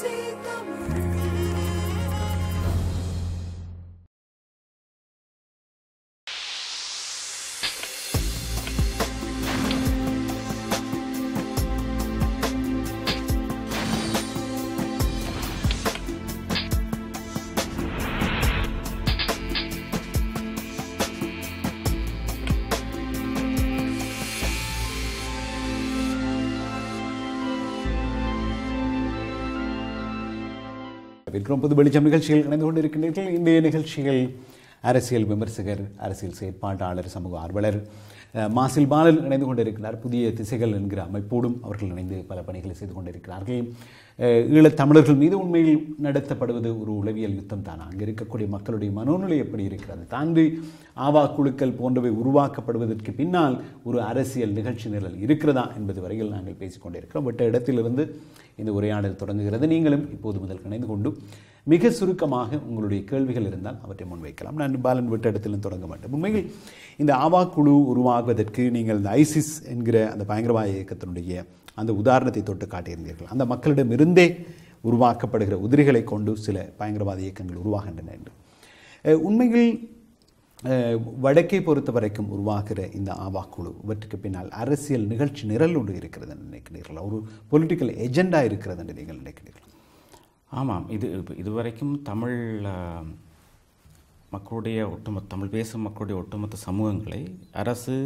ஓசை தமிழ் இருக்கிறோம் புது வெளிச்சம் நிகழ்ச்சிகள் இணைந்து கொண்டிருக்கின்றீர்கள். இன்றைய நிகழ்ச்சிகள் அரசியல் விமர்சகர் அரசியல் செயற்பாட்டாளர் சமூக ஆர்வலர் மாசில் பாலன் இணைந்து கொண்டிருக்கிறார். புதிய திசைகள் என்கிற அமைப்போடும் அவர்கள் இணைந்து பல பணிகளை செய்து கொண்டிருக்கிறார்கள். ஈழத் தமிழர்கள் மீது உண்மையில் நடத்தப்படுவது ஒரு உளவியல் யுத்தம் தான்? அங்கே இருக்கக்கூடிய மக்களுடைய மனோநிலை எப்படி இருக்கிறது? தாண்டி ஆவா குழுக்கள் போன்றவை உருவாக்கப்படுவதற்கு பின்னால் ஒரு அரசியல் நிகழ்ச்சி நிரல் இருக்கிறதா என்பது வரையில் நாங்கள் பேசிக்கொண்டிருக்கிறோம். விட்ட இடத்திலிருந்து இந்த உரையாடல் தொடங்குகிறது. நீங்களும் இப்போது முதல் இணைந்து கொண்டு மிக சுருக்கமாக உங்களுடைய கேள்விகள் இருந்தால் அவற்றை முன்வைக்கலாம். நான் பாலன் விட்ட இடத்திலும் தொடங்க மாட்டேன். உண்மையில் இந்த ஆவா குழு உருவாகுவதற்கு நீங்கள் இந்த ஐசிஸ் என்கிற அந்த பயங்கரவாத இயக்கத்தினுடைய அந்த உதாரணத்தை தொட்டு காட்டியிருந்தீர்கள். அந்த மக்களிடமிருந்தே உருவாக்கப்படுகிற உதிரிகளை கொண்டு சில பயங்கரவாத இயக்கங்கள் உருவாகின்றன என்று. உண்மையில் வடக்கை பொறுத்த வரைக்கும் உருவாகிற இந்த ஆவா குழு இவற்றுக்கு பின்னால் அரசியல் நிகழ்ச்சி நிரல் ஒன்று இருக்கிறது என்று நினைக்கிறீர்களா. ஒரு பொலிட்டிக்கல் எஜெண்டா இருக்கிறது என்று நீங்கள் நினைக்கிறீர்களா. ஆமாம். இது இதுவரைக்கும் தமிழ் மக்களுடைய ஒட்டுமொத்த தமிழ் பேசும் மக்களுடைய ஒட்டுமொத்த சமூகங்களை அரசு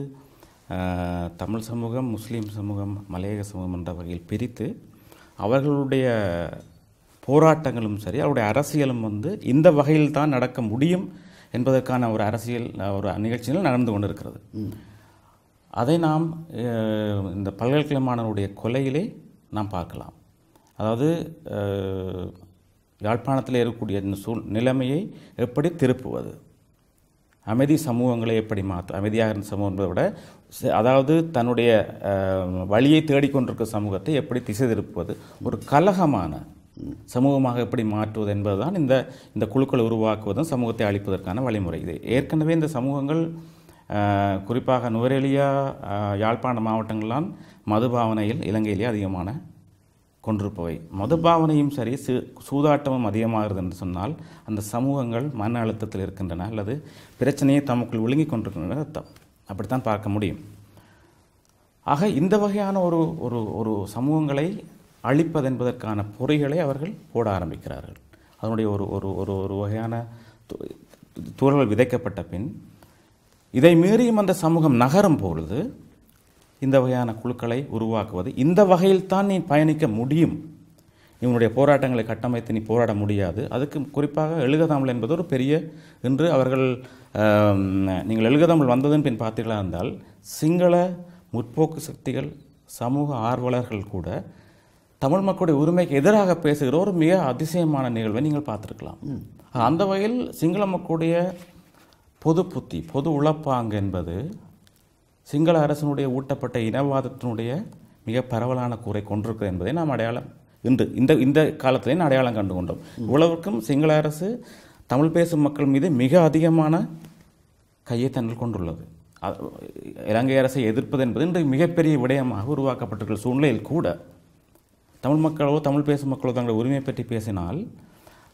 தமிழ் சமூகம் முஸ்லீம் சமூகம் மலையக சமூகம் என்ற வகையில் பிரித்து அவர்களுடைய போராட்டங்களும் சரி அவருடைய அரசியலும் வந்து இந்த வகையில் தான் நடக்க முடியும் என்பதற்கான ஒரு அரசியல் ஒரு நிகழ்ச்சிகள் நடந்து கொண்டிருக்கிறது. அதை நாம் இந்த பல்கலைக்கழக மாணவருடைய கொலையிலே நாம் பார்க்கலாம். அதாவது யாழ்ப்பாணத்தில் இருக்கக்கூடிய இந்த சூழ் நிலைமையை எப்படி திருப்புவது? அமைதி சமூகங்களை எப்படி மாற்ற அமைதியாக இருந்த சமூகம் என்பதை விட அதாவது தன்னுடைய வழியை தேடிக்கொண்டிருக்கிற சமூகத்தை எப்படி திசை திருப்புவது? ஒரு கலகமான சமூகமாக எப்படி மாற்றுவது என்பதுதான் இந்த இந்த குழுக்களை உருவாக்குவதும் சமூகத்தை அழிப்பதற்கான வழிமுறை. இது ஏற்கனவே இந்த சமூகங்கள் குறிப்பாக நுவரெலியா யாழ்ப்பாண மாவட்டங்கள்லாம் மதுபாவனையில் இலங்கையிலேயே அதிகமான கொண்டிருப்பவை. மதுபாவனையும் சரி சு சூதாட்டமும் அதிகமாகிறது என்று சொன்னால் அந்த சமூகங்கள் மன அழுத்தத்தில் இருக்கின்றன அல்லது பிரச்சனையை தமக்குள் ஒழுங்கி கொண்டிருக்கின்றன அர்த்தம். அப்படித்தான் பார்க்க முடியும். ஆக இந்த வகையான ஒரு ஒரு ஒரு சமூகங்களை அழிப்பதென்பதற்கான பொறிகளை அவர்கள் போட ஆரம்பிக்கிறார்கள். அதனுடைய ஒரு ஒரு ஒரு ஒரு வகையான து- விதைக்கப்பட்ட பின் இதை மீறியும் அந்த சமூகம் நகரும் பொழுது இந்த வகையான குழுக்களை உருவாக்குவது. இந்த வகையில் தான் நீ பயணிக்க முடியும். இவனுடைய போராட்டங்களை கட்டமைத்து நீ போராட முடியாது. அதுக்கு குறிப்பாக எழுகதாமல் என்பது ஒரு பெரிய இன்று அவர்கள் நீங்கள் எழுகதாமல் வந்ததன் பின் பார்த்தீர்களா இருந்தால் சிங்கள முற்போக்கு சக்திகள் சமூக ஆர்வலர்கள் கூட தமிழ் மக்களுடைய உரிமைக்கு எதிராக பேசுகிற ஒரு மிக அதிசயமான நிகழ்வை நீங்கள் பார்த்துருக்கலாம். அந்த வகையில் சிங்கள மக்களுடைய பொது புத்தி பொது உழப்பாங்கு என்பது சிங்கள அரசனுடைய ஊட்டப்பட்ட இனவாதத்தினுடைய மிக பரவலான கூரை கொண்டிருக்கிறது என்பதை நாம் அடையாளம் இன்று இந்த இந்த காலத்திலே அடையாளம் கண்டு கொண்டோம் இவ்வளவுக்கும் சிங்கள அரசு தமிழ் பேசும் மக்கள் மீது மிக அதிகமான கையை தன்னல் கொண்டுள்ளது இலங்கை அரசை எதிர்ப்பது என்பது இன்று மிகப்பெரிய விடயமாக உருவாக்கப்பட்டிருக்கிற சூழ்நிலையில் கூட தமிழ் மக்களோ தமிழ் பேசும் மக்களோ தங்கள் உரிமை பற்றி பேசினால்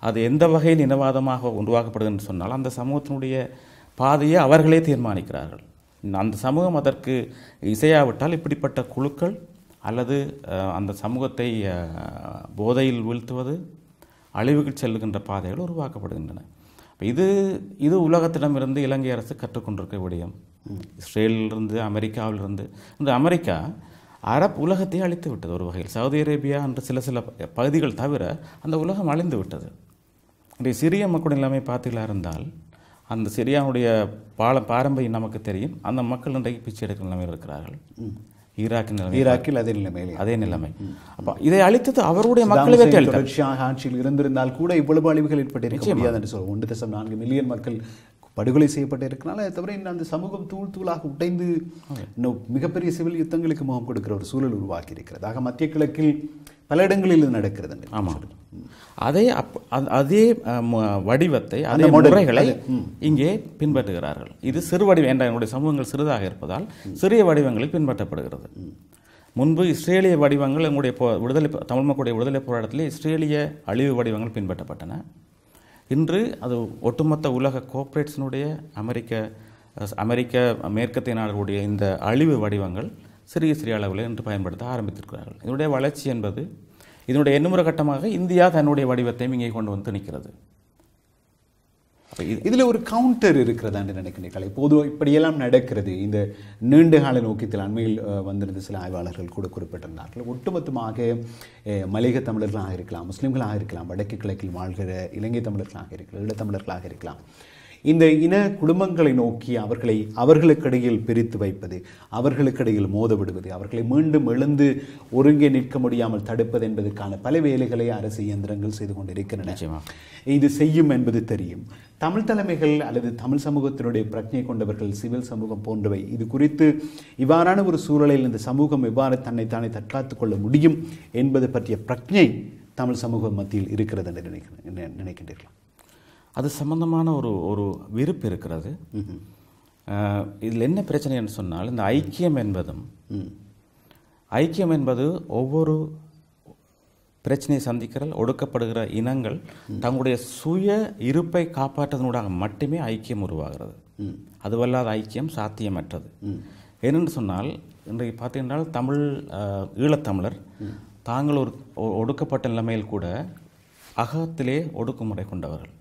அது எந்த வகையில் இனவாதமாக உருவாக்கப்படுது என்று சொன்னால் அந்த சமூகத்தினுடைய பாதையை அவர்களே தீர்மானிக்கிறார்கள். அந்த சமூகம் அதற்கு இசையாவிட்டால் இப்படிப்பட்ட குழுக்கள் அல்லது அந்த சமூகத்தை போதையில் வீழ்த்துவது அழிவுக்கு செல்லுகின்ற பாதைகள் உருவாக்கப்படுகின்றன. இது இது உலகத்திடமிருந்து இலங்கை அரசு கற்றுக்கொண்டிருக்க விடயம். இஸ்ரேலிலிருந்து அமெரிக்காவிலிருந்து. இந்த அமெரிக்கா அரப் உலகத்தை அழித்து விட்டது ஒரு வகையில். சவுதி அரேபியா என்ற சில சில பகுதிகள் தவிர அந்த உலகம் அழிந்து விட்டது. இன்றைய சிறிய மக்களுடைய நிலைமை பார்த்தீங்களா இருந்தால் அந்த சிரியாவுடைய பால பாரம்பரியம் நமக்கு தெரியும். அந்த மக்கள் இன்றைக்கு பிச்சை எடுக்கிற நிலைமையில் இருக்கிறார்கள். ஈராக்கின் நிலைமை. ஈராக்கில் அதே நிலைமையிலே. அதே நிலைமை. அப்ப இதை அழித்தது அவருடைய மக்களை தொடர்ச்சியாக ஆட்சியில் இருந்திருந்தால் கூட இவ்வளவு அழிவுகள் ஏற்பட்டிருக்க முடியாது என்று சொல்லுவோம் ஒன்று தசம் நான்கு மில்லியன் மக்கள் படுகொலை செய்யப்பட்டிருக்கனால தவிர இன்னும் அந்த சமூகம் தூள் தூளாக உடைந்து இன்னும் மிகப்பெரிய சிவில் யுத்தங்களுக்கு முகம் கொடுக்கிற ஒரு சூழல் உருவாக்கி இருக்கிறது ஆக மத்திய கிழக்கில் பல இடங்களில் இது நடக்கிறது ஆமாம். அதே அப் அதே வடிவத்தை அதே முறைகளை. இங்கே பின்பற்றுகிறார்கள். இது சிறு வடிவம் என்ற என்னுடைய சமூகங்கள் சிறிதாக இருப்பதால் சிறிய வடிவங்களில் பின்பற்றப்படுகிறது. முன்பு இஸ்ரேலிய வடிவங்கள் எங்களுடைய விடுதலை தமிழ் மக்களுடைய விடுதலை போராட்டத்திலே இஸ்ரேலிய அழிவு வடிவங்கள் பின்பற்றப்பட்டன. இன்று அது ஒட்டுமொத்த உலக கோஆப்ரேட்ஸினுடைய அமெரிக்க அமெரிக்க மேற்கத்திய நாடுகளுடைய இந்த அழிவு வடிவங்கள் சிறிய சிறிய அளவில் இன்று பயன்படுத்த ஆரம்பித்திருக்கிறார்கள். இதனுடைய வளர்ச்சி என்பது இதனுடைய எண்ணுமுறை கட்டமாக இந்தியா தன்னுடைய வடிவத்தையும் இங்கே கொண்டு வந்து நிற்கிறது. இதுல ஒரு கவுண்டர் இருக்கிறதான்னு நினைக்கிறீர்கள் இப்போது இப்படியெல்லாம் நடக்கிறது இந்த நீண்ட கால நோக்கத்தில் அண்மையில் வந்திருந்த சில ஆய்வாளர்கள் கூட குறிப்பிட்டிருந்தார்கள். ஒட்டுமொத்தமாக அஹ், மலையக தமிழர்களாக இருக்கலாம் முஸ்லீம்களாக இருக்கலாம் வடக்கு கிழக்கில் வாழ்கிற இலங்கை தமிழர்களாக இருக்கலாம் ஈழத்தமிழர்களாக இருக்கலாம். இந்த இன குடும்பங்களை நோக்கி அவர்களை அவர்களுக்கிடையில் பிரித்து வைப்பது அவர்களுக்கிடையில் மோத விடுவது அவர்களை மீண்டும் எழுந்து ஒருங்கே நிற்க முடியாமல் தடுப்பது என்பதற்கான பல வேலைகளை அரசு இயந்திரங்கள் செய்து கொண்டிருக்கின்றன. இது செய்யும் என்பது தெரியும். தமிழ் தலைமைகள் அல்லது தமிழ் சமூகத்தினுடைய பிரச்சனை கொண்டவர்கள் சிவில் சமூகம் போன்றவை இது குறித்து இவ்வாறான ஒரு சூழலில் இந்த சமூகம் எவ்வாறு தன்னைத்தானே தற்காத்துக் கொள்ள முடியும் என்பது பற்றிய பிரஜை தமிழ் சமூகம் மத்தியில் இருக்கிறது என்று நினைக்கிறேன் நினைக்கின்றீர்களா? அது சம்பந்தமான ஒரு ஒரு விருப்பு இருக்கிறது. இதில் என்ன பிரச்சனை என்று சொன்னால் இந்த ஐக்கியம் என்பதும் ஐக்கியம் என்பது ஒவ்வொரு பிரச்சனையை சந்திக்கிற ஒடுக்கப்படுகிற இனங்கள் தங்களுடைய சுய இருப்பை காப்பாற்றுவதனூடாக மட்டுமே ஐக்கியம் உருவாகிறது. அதுவல்லாத ஐக்கியம் சாத்தியமற்றது. ஏனென்று சொன்னால் இன்றைக்கு பார்த்தீங்கன்னா தமிழ் ஈழத்தமிழர் தாங்கள் ஒரு ஒடுக்கப்பட்ட நிலைமையில் கூட அகத்திலே ஒடுக்குமுறை கொண்டவர்கள்.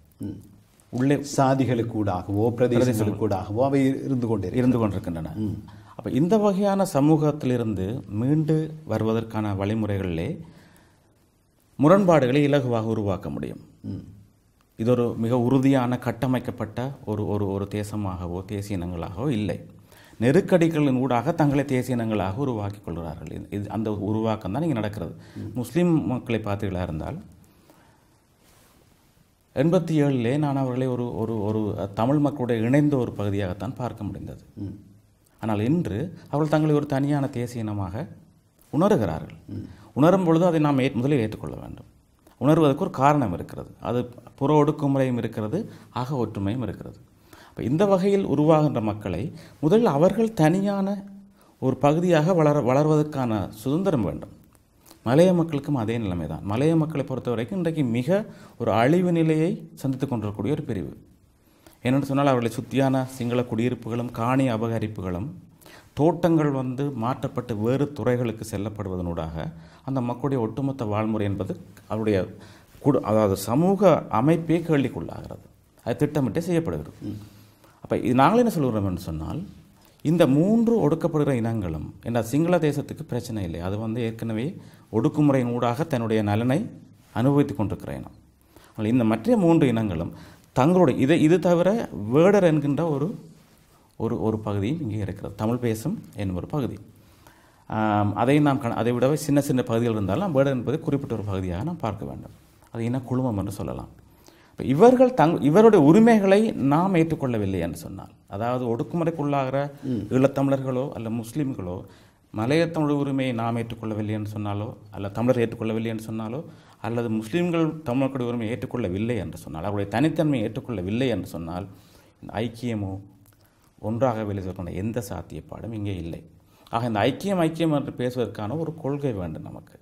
உள்ளே சாதிகளுக்கூடாகவோ பிரதேசங்களுக்கூடாகவோ அவை இருந்து கொண்டே இருந்து கொண்டிருக்கின்றன. அப்போ இந்த வகையான சமூகத்திலிருந்து மீண்டு வருவதற்கான வழிமுறைகளிலே முரண்பாடுகளை இலகுவாக உருவாக்க முடியும். இது ஒரு மிக உறுதியான கட்டமைக்கப்பட்ட ஒரு ஒரு ஒரு தேசமாகவோ தேசிய இனங்களாகவோ இல்லை. நெருக்கடிகளின் ஊடாக தங்களை தேசிய இனங்களாக உருவாக்கிக் கொள்கிறார்கள். இது- இது அந்த உருவாக்கம் தான் இங்கே நடக்கிறது. முஸ்லீம் மக்களை பார்த்தீர்களா இருந்தால் எண்பத்தி ஏழிலே நான் அவர்களை ஒரு ஒரு ஒரு தமிழ் மக்களுடைய இணைந்த ஒரு பகுதியாகத்தான் பார்க்க முடிந்தது. ஆனால் இன்று அவர்கள் தங்களை ஒரு தனியான தேசிய இனமாக உணர்கிறார்கள். உணரும் பொழுது அதை நாம் ஏற் முதலில் ஏற்றுக்கொள்ள வேண்டும். உணர்வதற்கு ஒரு காரணம் இருக்கிறது. அது புற ஒடுக்குமுறையும் இருக்கிறது அக ஒற்றுமையும் இருக்கிறது. அப்ப இந்த வகையில் உருவாகின்ற மக்களை முதலில் அவர்கள் தனியான ஒரு பகுதியாக வளர வளர்வதற்கான சுதந்திரம் வேண்டும். மலைய மக்களுக்கும் அதே நிலைமை தான் மலைய மக்களை பொறுத்த வரைக்கும் இன்றைக்கு மிக ஒரு அழிவு நிலையை சந்தித்துக் கொண்டிருக்கக்கூடிய ஒரு பிரிவு. ஏனென்று சொன்னால் அவர்களை சுத்தியான சிங்கள குடியிருப்புகளும் காணி அபகரிப்புகளும் தோட்டங்கள் வந்து மாற்றப்பட்டு வேறு துறைகளுக்கு செல்லப்படுவதனூடாக அந்த மக்களுடைய ஒட்டுமொத்த வாழ்முறை என்பது அவருடைய குடு அதாவது சமூக அமைப்பே கேள்விக்குள்ளாகிறது. அது திட்டமிட்டே செய்யப்படுகிறது. அப்போ இது நாங்கள் என்ன சொல்கிறோம் என்று சொன்னால் இந்த மூன்று ஒடுக்கப்படுகிற இனங்களும் என்றால் சிங்கள தேசத்துக்கு பிரச்சனை இல்லை. அது வந்து ஏற்கனவே ஒடுக்குமுறையின் ஊடாக தன்னுடைய நலனை அனுபவித்துக் கொண்டிருக்கிற இனம். ஆனால் இந்த மற்ற மூன்று இனங்களும் தங்களுடைய இதை இது தவிர வேடர் என்கின்ற ஒரு ஒரு ஒரு பகுதியும் இங்கே இருக்கிறது. தமிழ் பேசும் என்னும் ஒரு பகுதி. அதை நாம் கண- அதை விடவே சின்ன சின்ன பகுதிகள் இருந்தாலும் வேடர் என்பது குறிப்பிட்ட ஒரு பகுதியாக நாம் பார்க்க வேண்டும். அது இன குழுமம் என்று சொல்லலாம். இப்போ இவர்கள் தங் இவருடைய உரிமைகளை நாம் ஏற்றுக்கொள்ளவில்லை என்று சொன்னால் அதாவது ஒடுக்குமுறைக்குள்ளாகிற ஈழத்தமிழர்களோ அல்ல முஸ்லீம்களோ மலைய தமிழ் உரிமையை நாம் ஏற்றுக்கொள்ளவில்லை என்று சொன்னாலோ அல்ல தமிழர் ஏற்றுக்கொள்ளவில்லை என்று சொன்னாலோ அல்லது முஸ்லீம்கள் தமிழர்களுடைய உரிமையை ஏற்றுக்கொள்ளவில்லை என்று சொன்னால் அவருடைய தனித்தன்மையை ஏற்றுக்கொள்ளவில்லை என்று சொன்னால் ஐக்கியமோ ஒன்றாக செய்வதற்கான எந்த சாத்தியப்பாடும் இங்கே இல்லை. ஆக இந்த ஐக்கியம் ஐக்கியம் என்று பேசுவதற்கான ஒரு கொள்கை வேண்டும் நமக்கு.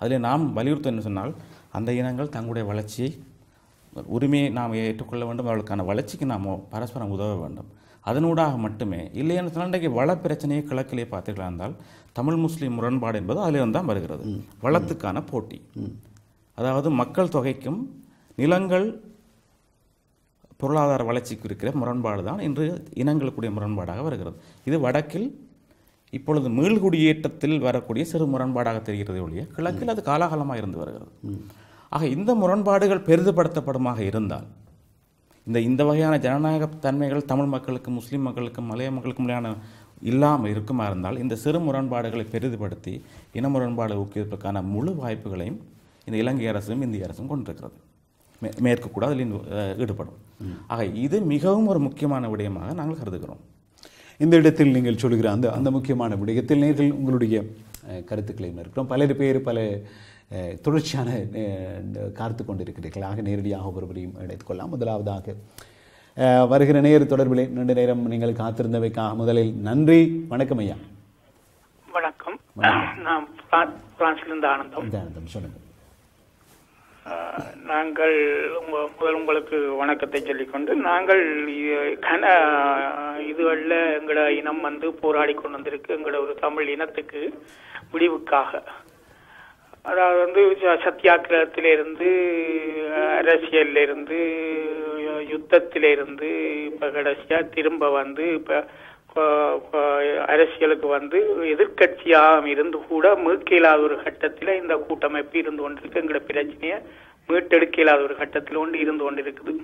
அதில் நாம் வலியுறுத்தம் என்ன சொன்னால் அந்த இனங்கள் தங்களுடைய வளர்ச்சியை உரிமையை நாம் ஏற்றுக்கொள்ள வேண்டும் அவர்களுக்கான வளர்ச்சிக்கு நாம் பரஸ்பரம் உதவ வேண்டும். அதனூடாக மட்டுமே இல்லைன்னு சொன்னால் இன்றைக்கு வள பிரச்சனையை கிழக்கிலே பார்த்தீர்களா இருந்தால் தமிழ் முஸ்லீம் முரண்பாடு என்பது அதிலிருந்து தான் வருகிறது. வளத்துக்கான போட்டி. அதாவது மக்கள் தொகைக்கும் நிலங்கள் பொருளாதார வளர்ச்சிக்கு இருக்கிற முரண்பாடு தான் இன்று இனங்களுக்குடைய முரண்பாடாக வருகிறது. இது வடக்கில் இப்பொழுது மீள்குடியேற்றத்தில் வரக்கூடிய சிறு முரண்பாடாக தெரிகிறது ஒழிய கிழக்கில் அது காலாகாலமாக இருந்து வருகிறது. ஆக இந்த முரண்பாடுகள் பெரிதுபடுத்தப்படுமாக இருந்தால் இந்த இந்த வகையான ஜனநாயக தன்மைகள் தமிழ் மக்களுக்கும் முஸ்லீம் மக்களுக்கு மலைய மக்களுக்கும் இல்லாமல் இருக்குமா இருந்தால் இந்த சிறு முரண்பாடுகளை பெரிதுபடுத்தி இன முரண்பாடு ஊக்குவிப்பதற்கான முழு வாய்ப்புகளையும் இந்த இலங்கை அரசும் இந்திய அரசும் கொண்டிருக்கிறது. மே- மேற்கு கூட அதில் ஈடுபடும். ஆக இது மிகவும் ஒரு முக்கியமான விடயமாக நாங்கள் கருதுகிறோம். இந்த இடத்தில் நீங்கள் சொல்கிற அந்த அந்த முக்கியமான விடயத்தில் நேர்கள் உங்களுடைய கருத்துக்களையும் கருத்துக்களை இருக்கிறோம் பலர் பேர் பல தொடர்ச்சியான காத்து கொண்டிருக்கிறீர்கள். ஆக நேரடியாக ஒருவரையும் இணைத்துக் கொள்ளலாம். முதலாவதாக வருகிற நேர் தொடர்பிலே நீண்ட நேரம் நீங்கள் காத்திருந்தவைக்காக முதலில் நன்றி. வணக்கம் ஐயா. வணக்கம். நான் பிரான்- பிரான்சிலிருந்து ஆனந்தம். நித்யானந்தம் சொல்லுங்க அஹ், நாங்கள் முதல் உங்களுக்கு வணக்கத்தை சொல்லிக்கொண்டு நாங்கள் கன இதுகளில் எங்களோட இனம் வந்து போராடி கொண்டு வந்திருக்கு. எங்களோட ஒரு தமிழ் இனத்துக்கு விடிவுக்காக. அதாவது வந்து சத்தியாகிரகத்திலிருந்து அரசியல்ல இருந்து இப்போ கடைசியாக திரும்ப வந்து இப்போ அரசியலுக்கு வந்து எதிர்க்கட்சியாக இருந்து கூட மீட்க ஒரு கட்டத்தில் இந்த கூட்டமைப்பு இருந்து கொண்டிருக்கு. எங்களோட பிரச்சனையை மீட்டெடுக்க இல்லாத ஒரு கட்டத்தில் ஒன்று இருந்து கொண்டிருக்குது.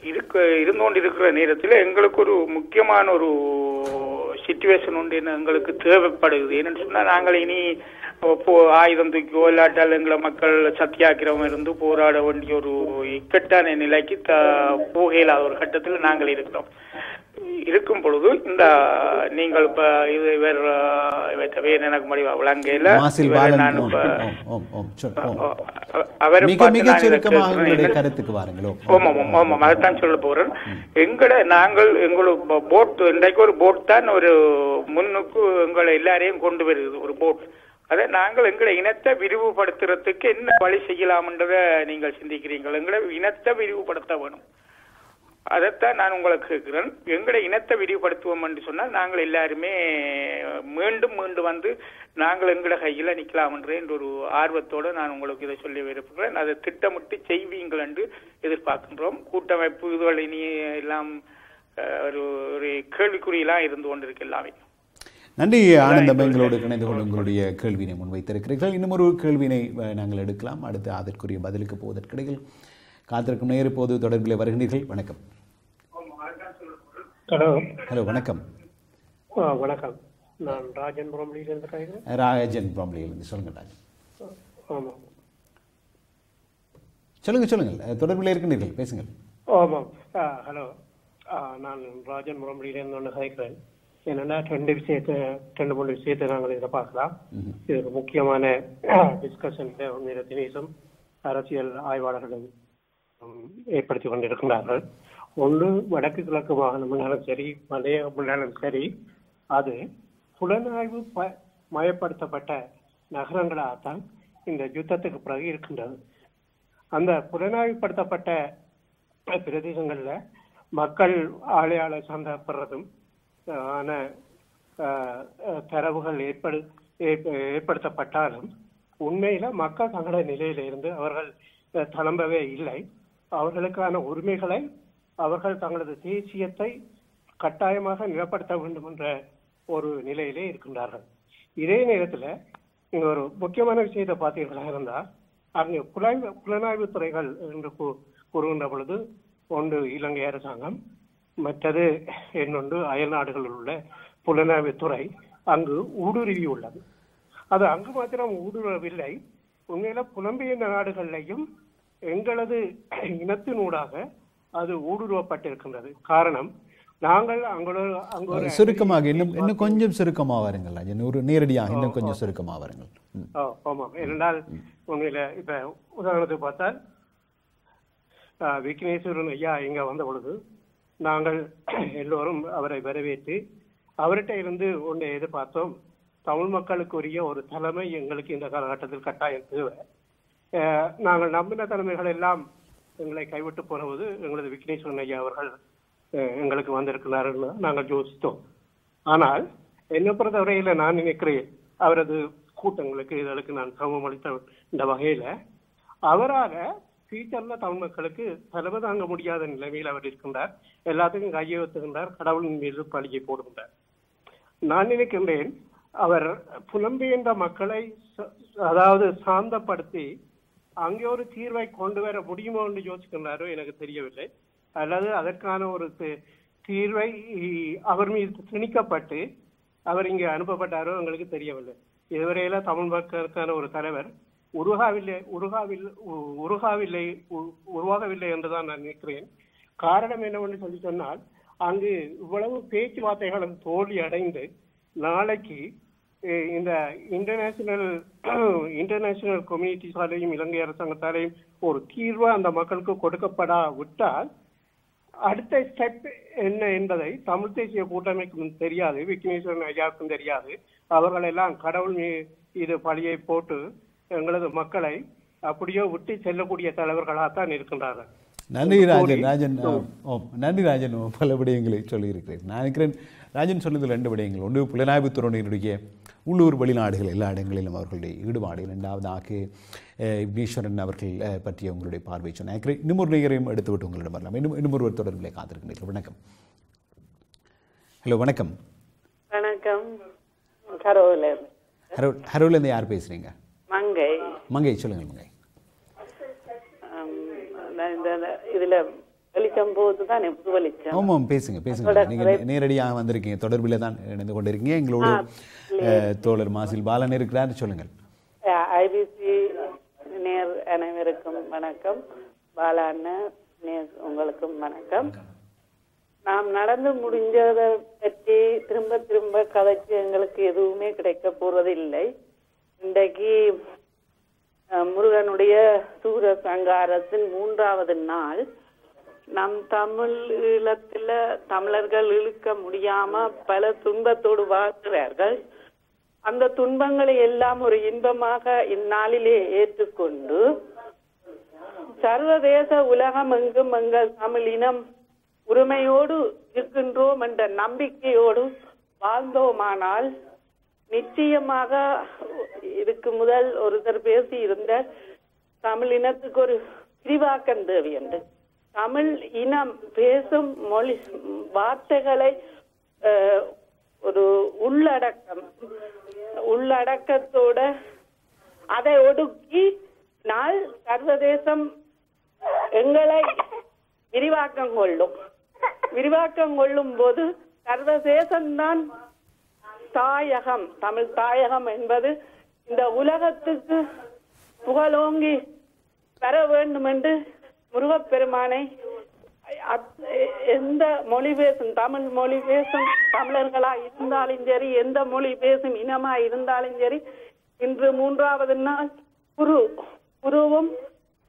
இருக்க இருந்து கொண்டிருக்கிற நேரத்தில் எங்களுக்கு ஒரு முக்கியமான ஒரு சுச்சுவேஷன் உண்டு எங்களுக்கு தேவைப்படுது என்னன்னு சொன்னா நாங்கள் இனி போ ஆயுதம் தூக்கி இல்லாட்டால் எங்களை மக்கள் சத்தியாகிரகம் இருந்து போராட வேண்டிய ஒரு இக்கட்டான நிலைக்கு த போக ஒரு கட்டத்தில் நாங்கள் இருக்கிறோம். இருக்கும் பொழுது இந்த நீங்கள் இப்ப இது இவர் பேர் எனக்கு முடிவா விளங்கையில நான். அவரை அதைத்தான் சொல்ல போறேன். எங்கட நாங்கள் எங்களோட போட் இன்றைக்கு ஒரு போட் தான் ஒரு முன்னுக்கு எங்களை எல்லாரையும் கொண்டு வருது ஒரு போட். அதை நாங்கள் எங்களை இனத்தை விரிவுபடுத்துறதுக்கு என்ன வழி செய்யலாம்ன்றத நீங்கள் சிந்திக்கிறீங்கள் எங்களை இனத்தை விரிவுபடுத்த வேணும். அதைத்தான் நான் உங்களுக்கு கேட்கிறேன். எங்களை இனத்தை விரிவுபடுத்துவோம் என்று சொன்னால் நாங்கள் எல்லாருமே மீண்டும் மீண்டும் வந்து நாங்கள் எங்களோட கையில நிக்கலாம் என்ற ஒரு ஆர்வத்தோடு நான் உங்களுக்கு இதை சொல்லி விரும்புகிறேன் அதை திட்டமிட்டு செய்வீங்கள் என்று எதிர்பார்க்கின்றோம். கூட்டமைப்பு இதுகள் இனி எல்லாம் ஒரு ஒரு கேள்விக்குறியெல்லாம் இருந்து கொண்டிருக்கு எல்லாமே. நன்றி ஆனந்தம் எங்களோடு இணைந்து கொண்டு உங்களுடைய கேள்வியினை முன்வைத்திருக்கிறீர்கள். இன்னும் ஒரு கேள்வியினை நாங்கள் எடுக்கலாம். அடுத்து அதற்குரிய பதிலுக்கு போவதற்கிடையில் காத்திருக்கும் நேரு போது தொடர்பில் வருகிறீர்கள். வணக்கம். ஹலோ. ஹலோ வணக்கம். வணக்கம். நான் ராஜன் முரமலியிலிருந்து கேட்குறேன் ராஜன் பாம்பளியிலிருந்து சொல்லுங்க ராஜன். ஆமாம் சொல்லுங்க சொல்லுங்கள் அஹ், தொடர்பில் இருக்கின்றீர்கள். பேசுங்கள். ஆமாம் ஹலோ. நான் ராஜன் முரமலியிலிருந்து ஒன்று கேட்குறேன் என்னென்னா ரெண்டு விஷயத்தை ரெண்டு மூணு விஷயத்தை நாங்கள் இதில் பார்க்கலாம். இது ஒரு முக்கியமான டிஸ்கஷன் தினேசும் அரசியல் ஆய்வாளர்களும் ம், ஏற்படுத்தி கொண்டிருக்கிறார்கள் ஒன்று வடக்கு கிழக்கு மாகாணம்னாலும் சரி மலையாளம் சரி அது புலனாய்வு ப மயப்படுத்தப்பட்ட நகரங்களாகத்தான் இந்த யுத்தத்துக்கு பிறகு இருக்கின்றது. அந்த புலனாய்வுப்படுத்தப்பட்ட பிரதேசங்களில் மக்கள் ஆலையாள சந்தப்படுறதும் ஆன தரவுகள் ஏற்படு ஏற்ப- ஏற்படுத்தப்பட்டாலும் உண்மையில மக்கள் தங்கள நிலையிலிருந்து அவர்கள் தளம்பவே இல்லை. அவர்களுக்கான உரிமைகளை அவர்கள் தங்களது தேசியத்தை கட்டாயமாக நிலப்படுத்த வேண்டும் என்ற ஒரு நிலையிலே இருக்கின்றார்கள். இதே நேரத்தில் இங்கே ஒரு முக்கியமான விஷயத்தை பார்த்தீர்களாக இருந்தால் அங்கே புலனாய்வு புலனாய்வு துறைகள் என்று கூ- கூறுகின்ற பொழுது ஒன்று இலங்கை அரசாங்கம் மற்றது இன்னொன்று அயல் நாடுகளில் உள்ள புலனாய்வு துறை அங்கு ஊடுருவி உள்ளது. அது அங்கு மாத்திரம் ஊடுருவவில்லை. உண்மையில புலம்பெயர்ந்த நாடுகளிலையும் எங்களது இனத்தினூடாக அது ஊடுருவப்பட்டிருக்கின்றது. காரணம் நாங்கள் அங்குள்ள சுருக்கமாக இன்னும் இன்னும் கொஞ்சம் சுருக்கமாக வாருங்கள் ஒரு நேரடியாக இன்னும் கொஞ்சம் சுருக்கமாக வாருங்கள். ஆமாம். ஏனென்றால் உண்மையில இப்ப உதாரணத்துக்கு பார்த்தால் விக்னேஸ்வரன் ஐயா இங்க வந்த பொழுது நாங்கள் எல்லோரும் அவரை வரவேற்று அவர்கிட்ட இருந்து ஒன்றை எதிர்பார்த்தோம். தமிழ் மக்களுக்குரிய ஒரு தலைமை எங்களுக்கு இந்த காலகட்டத்தில் கட்டாயம் தேவை. நாங்கள் நம்பின தலைமைகள் எல்லாம் எங்களை கைவிட்டு போனபோது எங்களது விக்னேஸ்வரன் ஐயா அவர்கள் எங்களுக்கு வந்திருக்கிறார்கள் நாங்கள் யோசித்தோம். ஆனால் என்னை பொறுத்தவரையில நான் நினைக்கிறேன் அவரது கூட்டங்களுக்கு இதற்கு நான் சமம் அளித்த இந்த வகையில அவராக ஃபியூச்சர்ல தமிழ் மக்களுக்கு தலைமை தாங்க முடியாத நிலைமையில் அவர் இருக்கின்றார். எல்லாத்துக்கும் கையை ஒத்துகின்றார் கடவுளின் மீது பழியை போடுகின்றார். நான் நினைக்கின்றேன் அவர் புலம்பெயர்ந்த மக்களை ச- அதாவது சாந்தப்படுத்தி அங்கே ஒரு தீர்வை கொண்டு வர முடியுமோ என்று யோசிக்கின்றாரோ எனக்கு தெரியவில்லை. அல்லது அதற்கான ஒரு தீர்வை அவர் மீது திணிக்கப்பட்டு அவர் இங்கே அனுப்பப்பட்டாரோ எங்களுக்கு தெரியவில்லை. இதுவரையில தமிழ் மக்களுக்கான ஒரு தலைவர் உருகாவில்லை உருகாவில் உருகாவில்லை உ- உருவாகவில்லை என்றுதான் நான் நினைக்கிறேன். காரணம் என்னவென்று சொல்லி சொன்னால் அங்கு இவ்வளவு பேச்சுவார்த்தைகளும் தோல்வி அடைந்து நாளைக்கு இந்த இன்டர்நேஷனல் இன்டர்நேஷனல் கம்யூனிட்டிஸாலையும் இலங்கை அரசாங்கத்தாலையும் ஒரு தீர்வு அந்த மக்களுக்கு கொடுக்கப்படா விட்டால் அடுத்த ஸ்டெப் என்ன என்பதை தமிழ் தேசிய கூட்டமைக்கும் தெரியாது விக்னேஸ்வரன் ஐயாவுக்கும் தெரியாது. அவர்கள் எல்லாம் கடவுள் இது பழியை போட்டு எங்களது மக்களை அப்படியோ விட்டு செல்லக்கூடிய தலைவர்களாகத்தான் இருக்கின்றார்கள். நன்றி ராஜன். ராஜன் நன்றி ராஜன். பல விடயங்களை சொல்லியிருக்கிறேன். நான் நினைக்கிறேன் ராஜன் சொன்னது ரெண்டு விடயங்கள். ஒன்று புலனாய்வுத்துறையினுடைய உள்ளூர் வெளிநாடுகள் எல்லா இடங்களிலும் அவர்களுடைய ஈடுபாடு. இரண்டாவதாக விக்னேஸ்வரன் அவர்கள் பற்றிய உங்களுடைய பார்வை சொன்ன நினைக்கிறேன் இன்னும் ஒரு எடுத்துவிட்டு உங்களிடம் வரலாம். இன்னும் இன்னும் ஒருவர் தொடர்பில் காத்திருக்கிறீர்கள் வணக்கம். ஹலோ வணக்கம். வணக்கம். ஹரோலேருந்து யார் பேசுகிறீங்க மங்கை. மங்கை சொல்லுங்கள் மங்கை. இதுல வெளிச்சம் போது தான் புது வெளிச்சம். ஆமாம் பேசுங்க பேசுங்க. நீங்கள் நேரடியாக வந்திருக்கீங்க தொடர்பில் தான் இணைந்து கொண்டிருக்கீங்க. எங்களோடு தோழர் மாசில் பாலன் இருக்கிறார். சொல்லுங்கள். ஐபிசி நேர் அனைவருக்கும் வணக்கம். நேர் உங்களுக்கும் வணக்கம். நாம் நடந்து முடிஞ்சதை பற்றி திரும்ப திரும்ப கதைச்சு எங்களுக்கு எதுவுமே கிடைக்க போறது இல்லை இன்றைக்கு முருகனுடைய சூர சங்காரத்தின் மூன்றாவது நாள். நம் தமிழ் ஈழத்துல தமிழர்கள் இழுக்க முடியாம பல துன்பத்தோடு வாழ்கிறார்கள். அந்த துன்பங்களை எல்லாம் ஒரு இன்பமாக இந்நாளிலே ஏற்றுக்கொண்டு சர்வதேச உலகம் எங்கும் எங்கள் தமிழ் இனம் உரிமையோடு இருக்கின்றோம் என்ற நம்பிக்கையோடு வாழ்ந்தோமானால் நிச்சயமாக இதுக்கு முதல் ஒருத்தர் பேசி இருந்த தமிழ் இனத்துக்கு ஒரு விரிவாக்கம் தேவை என்று தமிழ் இனம் பேசும் மொழி வார்த்தைகளை ஒரு உள்ளடக்கம் உள்ளடக்கத்தோட அதை ஒடுக்கி நாள் சர்வதேசம் எங்களை விரிவாக்கம் கொள்ளும். விரிவாக்கம் கொள்ளும் போது சர்வதேசம்தான் தாயகம் தமிழ் தாயகம் என்பது இந்த உலகத்துக்கு புகழோங்கி பெற வேண்டும் என்று முருகப்பெருமானை எந்த மொழி பேசும் தமிழ் மொழி பேசும் தமிழர்களா இருந்தாலும் சரி எந்த மொழி பேசும் இனமா இருந்தாலும் சரி இன்று மூன்றாவது நாள் குரு குருவும்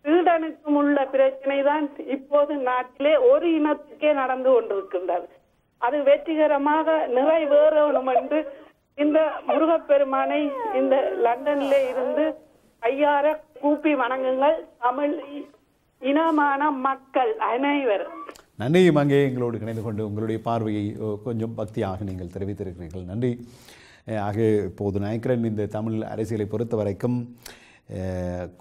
திருடனுக்கும் உள்ள பிரச்சனை தான் இப்போது நாட்டிலே ஒரு இனத்துக்கே நடந்து கொண்டிருக்கின்றது. அது வெற்றிகரமாக நிறைவேறணும் என்று இந்த முருகப்பெருமானை இந்த லண்டனிலே இருந்து ஐயார கூப்பி வணங்குங்கள். தமிழ் இனமான மக்கள் அனைவர். நன்றி மங்கே எங்களோடு இணைந்து கொண்டு உங்களுடைய பார்வையை கொஞ்சம் பக்தியாக நீங்கள் தெரிவித்திருக்கிறீர்கள். நன்றி. ஆக இப்போது நாயக்கரன் இந்த தமிழ் அரசியலை பொறுத்த வரைக்கும்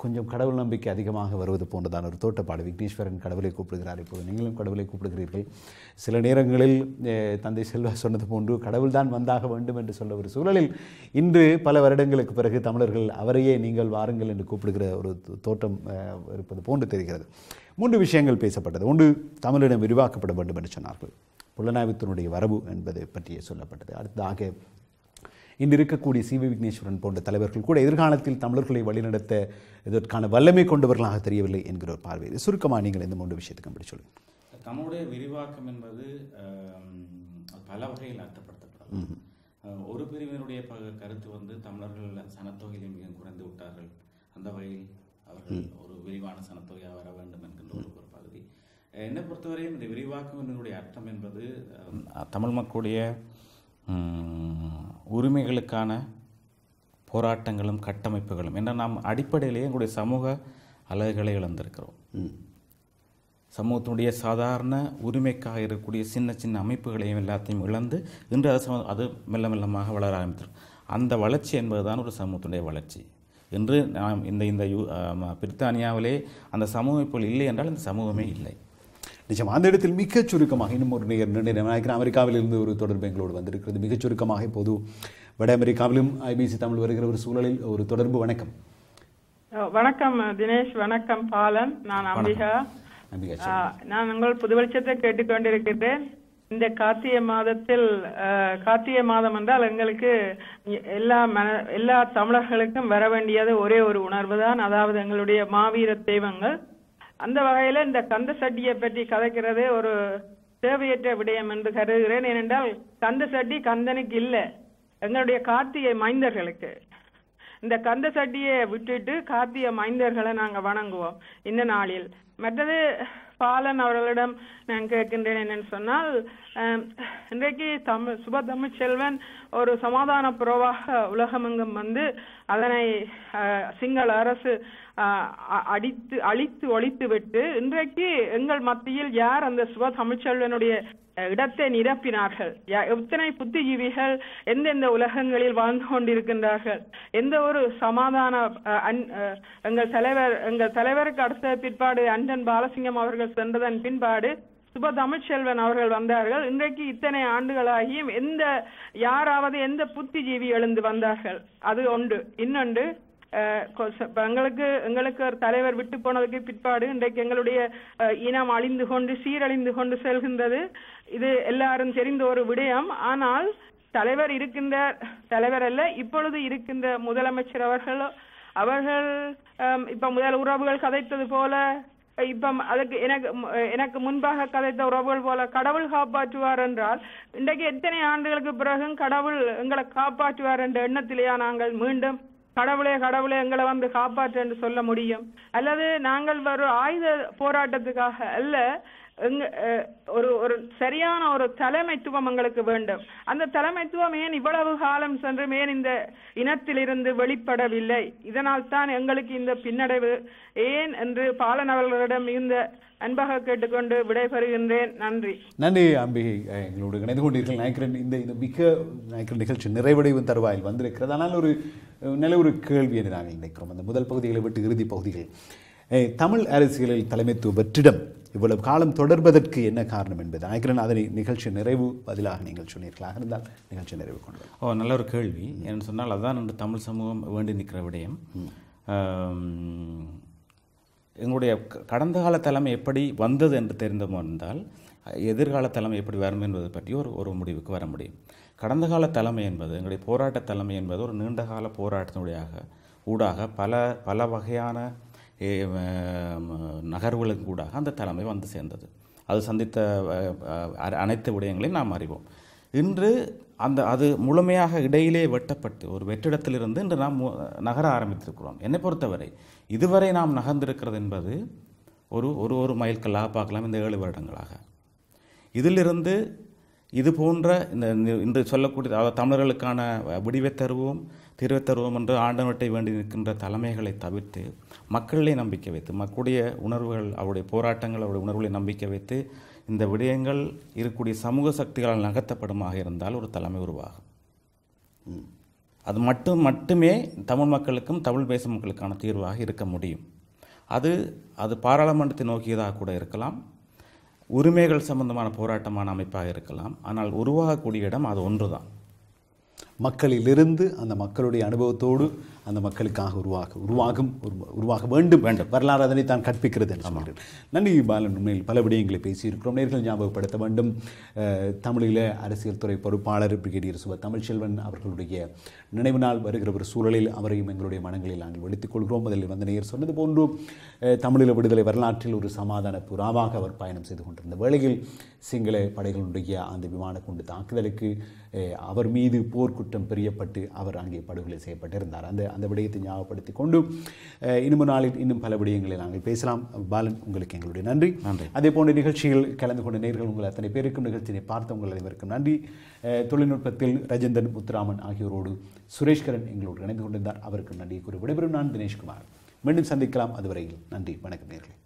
கொஞ்சம் கடவுள் நம்பிக்கை அதிகமாக வருவது போன்றதான. ஒரு தோட்டப்பாடு. விக்னேஸ்வரன் கடவுளை கூப்பிடுகிறார் இப்போது. நீங்களும் கடவுளை கூப்பிடுகிறீர்கள். சில நேரங்களில் தந்தை செல்வா சொன்னது போன்று கடவுள் தான் வந்தாக வேண்டும் என்று சொல்ல ஒரு சூழலில் இன்று பல வருடங்களுக்கு பிறகு தமிழர்கள் அவரையே நீங்கள் வாருங்கள் என்று கூப்பிடுகிற ஒரு தோட்டம் இருப்பது போன்று தெரிகிறது. மூன்று விஷயங்கள் பேசப்பட்டது. ஒன்று தமிழிடம் விரிவாக்கப்பட வேண்டும் என்று சொன்னார்கள். புலனாய்வுத்தினுடைய வரவு என்பது பற்றிய சொல்லப்பட்டது. அடுத்ததாக இன்று இருக்கக்கூடிய சி வி விக்னேஸ்வரன் போன்ற தலைவர்கள் கூட எதிர்காலத்தில் தமிழர்களை வழிநடத்த இதற்கான வல்லமை கொண்டவர்களாக தெரியவில்லை என்கிற ஒரு பார்வை. இது சுருக்கமாக நீங்கள் இந்த மூன்று விஷயத்துக்கு அப்படி சொல்லுங்கள் தமிழுடைய விரிவாக்கம் என்பது பல வகையில் அர்த்தப்படுத்தப்படலாம். அஹ், ஒரு பிரிவினருடைய கருத்து வந்து தமிழர்கள் சனத்தொகையில் மிக குறைந்து விட்டார்கள். அந்த வகையில் அவர்கள் ஒரு விரிவான சனத்தொகையாக வர வேண்டும் என்கின்ற ஒரு ஒரு பகுதி என்னை பொறுத்தவரையும் இந்த விரிவாக்கம் என்னுடைய அர்த்தம் என்பது தமிழ் மக்களுடைய உரிமைகளுக்கான போராட்டங்களும் கட்டமைப்புகளும் என்ற நாம் அடிப்படையிலேயே எங்களுடைய சமூக அலகுகளை இழந்திருக்கிறோம். சமூகத்தினுடைய சாதாரண உரிமைக்காக இருக்கக்கூடிய சின்ன சின்ன அமைப்புகளையும் எல்லாத்தையும் இழந்து இன்று அது அது மெல்ல மெல்லமாக வளர ஆரம்பித்தோம் அந்த வளர்ச்சி என்பதுதான் ஒரு சமூகத்தினுடைய வளர்ச்சி. என்று நாம் இந்த இந்த யு- பிரித்தானியாவிலே அந்த இப்போ இல்லை என்றால் இந்த சமூகமே இல்லை. நிச்சயம் அந்த இடத்தில் மிகச் சுருக்கமாக இன்னும் ஒரு நேர் நினைக்கிறேன் நினைக்கிறேன் அமெரிக்காவில் இருந்து ஒரு தொடர்பு எங்களோடு வந்திருக்கிறது. மிகச் சுருக்கமாக இப்போது வட அமெரிக்காவிலும் ஐபிசி தமிழ் வருகிற ஒரு சூழலில் ஒரு தொடர்பு. வணக்கம். வணக்கம் தினேஷ். வணக்கம் பாலன். நான் அம்பிகா. நான் உங்கள் புது வெளிச்சத்தை கேட்டுக்கொண்டிருக்கிறேன். இந்த கார்த்திகை மாதத்தில் கார்த்திகை மாதம் என்றால் எங்களுக்கு எல்லா மன எல்லா தமிழர்களுக்கும் வர வேண்டியது ஒரே ஒரு உணர்வு தான் அதாவது எங்களுடைய மாவீர தெய்வங்கள். அந்த வகையில இந்த கந்த சட்டியை பற்றி கதைக்கிறது ஒரு தேவையற்ற விடயம் என்று கருதுகிறேன். ஏனென்றால் கந்த சட்டி கந்தனுக்கு இல்லை. எங்களுடைய கார்த்திகை மைந்தர்களுக்கு. இந்த கந்த சட்டியை விட்டுட்டு கார்த்திகை மைந்தர்களை நாங்கள் வணங்குவோம். இந்த நாளில். மற்றது பாலன் அவர்களிடம் நான் கேட்கின்றேன் என்னன்னு சொன்னால் இன்றைக்கு தமிழ் சுப தமிழ்ச்செல்வன் ஒரு சமாதான புறவாக உலகமெங்கும் வந்து அதனை சிங்கள அரசு அடித்து அழித்து ஒழித்து விட்டு இன்றைக்கு எங்கள் மத்தியில் யார் அந்த சுப தமிழ்ச்செல்வனுடைய இடத்தை நிரப்பினார்கள். யா- எத்தனை புத்திஜீவிகள் எந்தெந்த உலகங்களில் வாழ்ந்து கொண்டிருக்கின்றார்கள்? எந்த ஒரு சமாதான அன்- எங்கள் தலைவர் எங்கள் தலைவருக்கு அடுத்த பிற்பாடு அண்டன் பாலசிங்கம் அவர்கள் சென்றதன் பின்பாடு சுப தமிழ்ச்செல்வன் அவர்கள் வந்தார்கள். இன்றைக்கு இத்தனை ஆண்டுகளாகியும் எந்த யாராவது எந்த புத்திஜீவி எழுந்து வந்தார்கள்? அது ஒன்று. இன்னொன்று எங்களுக்கு எங்களுக்கு ஒரு தலைவர் விட்டு போனதுக்கு பிற்பாடு இன்றைக்கு எங்களுடைய இனம் அழிந்து கொண்டு சீரழிந்து கொண்டு செல்கின்றது. இது எல்லாரும் தெரிந்த ஒரு விடயம். ஆனால் தலைவர் இருக்கின்ற தலைவர் அல்ல இப்பொழுது இருக்கின்ற முதலமைச்சர் அவர்கள் அவர்கள் இப்ப முதல் உறவுகள் கதைத்தது போல இப்ப அதுக்கு எனக்கு எனக்கு முன்பாக கதைத்த உறவுகள் போல கடவுள் காப்பாற்றுவார் என்றால் இன்றைக்கு எத்தனை ஆண்டுகளுக்கு பிறகும் கடவுள் எங்களை காப்பாற்றுவார் என்ற எண்ணத்திலேயா நாங்கள் மீண்டும் கடவுளே கடவுளே எங்களை வந்து காப்பாற்று என்று சொல்ல முடியும். அல்லது நாங்கள் ஒரு ஆயுத போராட்டத்துக்காக அல்ல ஒரு ஒரு சரியான ஒரு தலைமைத்துவம் எங்களுக்கு வேண்டும். அந்த தலைமைத்துவம் ஏன் இவ்வளவு காலம் சென்று ஏன் இந்த இனத்திலிருந்து வெளிப்படவில்லை? இதனால் தான் எங்களுக்கு இந்த பின்னடைவு. ஏன் என்று பாலன் அவர்களிடம் மிகுந்த அன்பாக கேட்டுக்கொண்டு விடைபெறுகின்றேன். நன்றி. நன்றி அம்பிகை எங்களோடு இணைந்து கொண்டீர்கள். நாயக்கரன் இந்த இந்த மிக நாயக்கரன் நிகழ்ச்சி நிறைவடைவு தருவாயில் வந்திருக்கிறது. ஆனால் ஒரு நல்ல ஒரு கேள்வி என்று நாங்கள் நினைக்கிறோம். அந்த முதல் பகுதிகளை விட்டு இறுதி பகுதிகள். தமிழ் அரசியலில் தலைமைத்துவ வெற்றிடம். இவ்வளவு காலம் தொடர்வதற்கு என்ன காரணம் என்பது நினைக்கிறேன் அதனை நிகழ்ச்சி நிறைவு பதிலாக நீங்கள் சொன்னீர்களாக இருந்தால் நிகழ்ச்சி நிறைவு கொண்டு. ஓ நல்ல ஒரு கேள்வி. ஏன்னு சொன்னால் அதுதான் இன்று தமிழ் சமூகம் வேண்டி நிற்கிற விடயம். எங்களுடைய கடந்த கால தலைமை எப்படி வந்தது என்று தெரிந்தோம் எதிர்கால தலைமை எப்படி வரும் என்பது பற்றி ஒரு ஒரு முடிவுக்கு வர முடியும். கடந்த கால தலைமை என்பது எங்களுடைய போராட்ட தலைமை என்பது ஒரு நீண்ட கால போராட்டத்தினுடையாக ஊடாக பல பல வகையான நகர்வுகளும் ஆம், நகர்வுகளுக்கு அந்த தலைமை வந்து சேர்ந்தது. அது சந்தித்த அனைத்து விடயங்களையும் நாம் அறிவோம். இன்று அந்த அது முழுமையாக இடையிலே வெட்டப்பட்டு ஒரு வெற்றிடத்திலிருந்து இன்று நாம் மு- நகர ஆரம்பித்திருக்கிறோம். என்னை பொறுத்தவரை இதுவரை நாம் நகர்ந்திருக்கிறது என்பது ஒரு ஒரு ஒரு மைல்கல்லாக பார்க்கலாம் இந்த ஏழு வருடங்களாக. இதிலிருந்து இது போன்ற இந்த இன்று சொல்லக்கூடிய அதாவது தமிழர்களுக்கான விடிவை தருவோம் தீர்வை தருவோம் என்று ஆண்டவட்டை வேண்டி நிற்கின்ற தலைமைகளை தவிர்த்து மக்களிலே நம்பிக்கை வைத்து மக்களுடைய உணர்வுகள் அவருடைய போராட்டங்கள் அவருடைய உணர்வுகளை நம்பிக்கை வைத்து இந்த விடயங்கள் இருக்கக்கூடிய சமூக சக்திகளால் நகர்த்தப்படுமாக இருந்தால் ஒரு தலைமை உருவாகும். அது மட்டும் மட்டுமே தமிழ் மக்களுக்கும் தமிழ் பேசும் மக்களுக்கான தீர்வாக இருக்க முடியும். அது அது பாராளுமன்றத்தை நோக்கியதாக கூட இருக்கலாம். உரிமைகள் சம்பந்தமான போராட்டமான அமைப்பாக இருக்கலாம். ஆனால் உருவாகக்கூடிய இடம் அது ஒன்று தான் மக்களிலிருந்து அந்த மக்களுடைய அனுபவத்தோடு அந்த மக்களுக்காக உருவாக உருவாகும் உருவா- உருவாக வேண்டும் வேண்டும். வரலாறு அதனை தான் கற்பிக்கிறது என்று சொல்கிறேன். நன்றி பாலன். உண்மையில் பல விடயங்களை பேசியிருக்கிறோம். நேர்கள் ஞாபகப்படுத்த வேண்டும். அஹ், தமிழீழ அரசியல் துறை பொறுப்பாளர் பிரிகேடியர் சுப தமிழ்ச்செல்வன் அவர்களுடைய நினைவு நாள் வருகிற ஒரு சூழலில் அவரையும் எங்களுடைய மனங்களில் நாங்கள் வெடித்துக் கொள்கிறோம். முதலில் வந்து நேயர் சொன்னது போன்று தமிழீழ விடுதலை வரலாற்றில் ஒரு சமாதான புறாவாக அவர் பயணம் செய்து கொண்டிருந்த வேளையில் சிங்கள படைகளுடைய அந்த விமான குண்டு தாக்குதலுக்கு அவர் மீது போர்க்குற்றம் பிரியப்பட்டு அவர் அங்கே படுகொலை செய்யப்பட்டிருந்தார். அந்த அந்த விடயத்தை ஞாபகப்படுத்தி கொண்டு இன்னும் நாளில் இன்னும் பல விடயங்களை நாங்கள் பேசலாம். பாலன் உங்களுக்கு எங்களுடைய நன்றி. நன்றி. அதே போன்ற நிகழ்ச்சிகள் கலந்து கொண்ட நேர்கள் உங்கள் அத்தனை பேருக்கும் நிகழ்ச்சியை பார்த்த உங்கள் அனைவருக்கும் நன்றி. தொழில்நுட்பத்தில் ரஜந்தன் முத்துராமன் ஆகியோரோடு சுரேஷ்கரன் எங்களோடு இணைந்து கொண்டிருந்தார். அவருக்கும் நன்றி கூறி விடைபெறும் நான் தினேஷ்குமார். மீண்டும் சந்திக்கலாம். அதுவரையில் நன்றி. வணக்கம் நேர்களே.